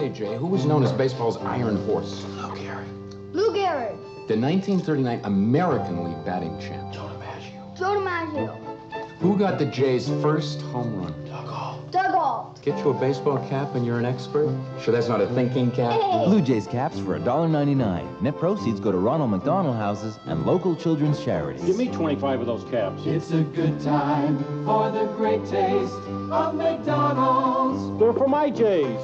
Who was known as baseball's Iron Horse? Lou Gehrig. Lou Gehrig. The 1939 American League batting champ. Joe DiMaggio. Joe DiMaggio. Who got the Jays' first home run? Doug Ault. Doug Ault. Get you a baseball cap and you're an expert? Sure that's not a thinking cap? Hey. Blue Jays caps for $1.99. Net proceeds go to Ronald McDonald Houses and local children's charities. Give me 25 of those caps. It's a good time for the great taste of McDonald's. They're for my Jays.